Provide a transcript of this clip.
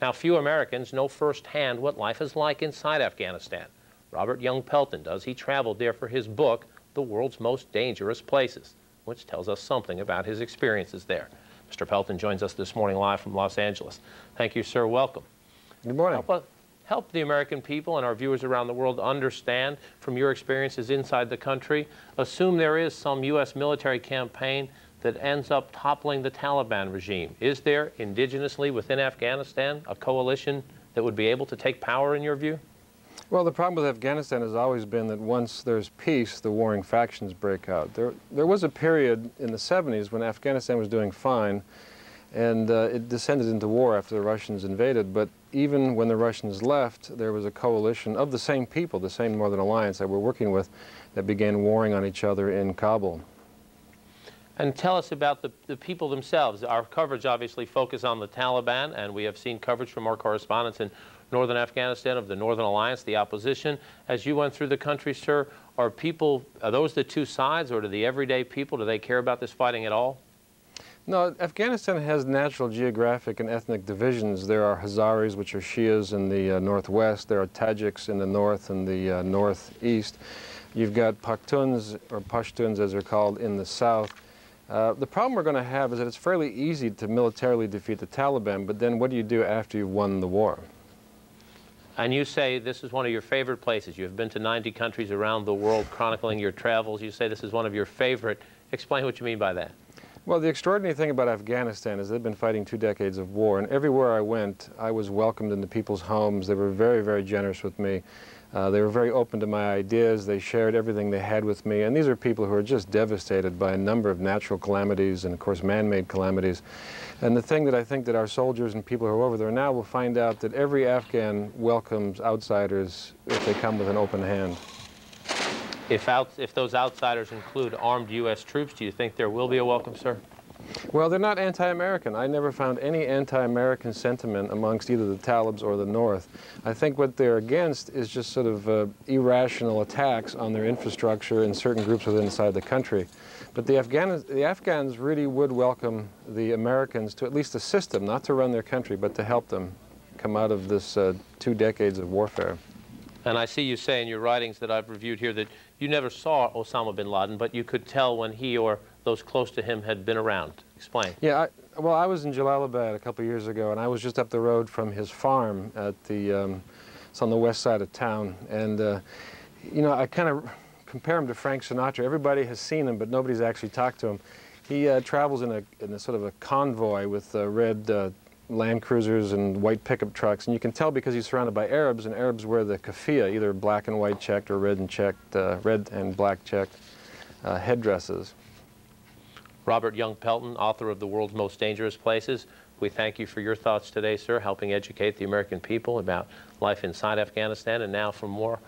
Now, few Americans know firsthand what life is like inside Afghanistan. Robert Young Pelton does. He traveled there for his book, The World's Most Dangerous Places, which tells us something about his experiences there. Mr. Pelton joins us this morning live from Los Angeles. Thank you, sir. Welcome. Good morning. Help, uh, help the American people and our viewers around the world understand from your experiences inside the country. Assume there is some U.S. military campaign that ends up toppling the Taliban regime? Is there indigenously within Afghanistan a coalition that would be able to take power in your view? Well, the problem with Afghanistan has always been that once there's peace, the warring factions break out. There, there was a period in the 70s when Afghanistan was doing fine, and uh, it descended into war after the Russians invaded. But even when the Russians left, there was a coalition of the same people, the same Northern Alliance that we're working with, that began warring on each other in Kabul. And tell us about the, the people themselves. Our coverage obviously focuses on the Taliban, and we have seen coverage from our correspondents in northern Afghanistan of the Northern Alliance, the opposition. As you went through the country, sir, are people, are those the two sides, or do the everyday people, do they care about this fighting at all? No, Afghanistan has natural geographic and ethnic divisions. There are Hazaris, which are Shias in the uh, northwest. There are Tajiks in the north and the uh, northeast. You've got Pakhtuns, or Pashtuns as they're called, in the south. Uh, the problem we're going to have is that it's fairly easy to militarily defeat the Taliban, but then what do you do after you've won the war? And you say this is one of your favorite places. You have been to 90 countries around the world chronicling your travels. You say this is one of your favorite. Explain what you mean by that. Well, the extraordinary thing about Afghanistan is they've been fighting two decades of war, and everywhere I went, I was welcomed into people's homes. They were very, very generous with me. Uh, they were very open to my ideas. They shared everything they had with me. And these are people who are just devastated by a number of natural calamities and, of course, man-made calamities. And the thing that I think that our soldiers and people who are over there now will find out that every Afghan welcomes outsiders if they come with an open hand. If, out, if those outsiders include armed U.S. troops, do you think there will be a welcome, sir? Well, they're not anti-American. I never found any anti-American sentiment amongst either the Talibs or the North. I think what they're against is just sort of uh, irrational attacks on their infrastructure and certain groups within inside the country. But the, Afghan the Afghans really would welcome the Americans to at least assist them, not to run their country, but to help them come out of this uh, two decades of warfare. And I see you say in your writings that I've reviewed here that you never saw Osama bin Laden, but you could tell when he or those close to him had been around. Explain. Yeah, I, well, I was in Jalalabad a couple of years ago, and I was just up the road from his farm at the, um, it's on the west side of town. And, uh, you know, I kind of compare him to Frank Sinatra. Everybody has seen him, but nobody's actually talked to him. He uh, travels in a, in a sort of a convoy with uh, red uh, Land Cruisers and white pickup trucks, and you can tell because he's surrounded by Arabs, and Arabs wear the keffiyeh, either black and white checked or red and checked, uh, red and black checked uh, headdresses. Robert Young Pelton, author of The World's Most Dangerous Places, we thank you for your thoughts today, sir, helping educate the American people about life inside Afghanistan. And now for more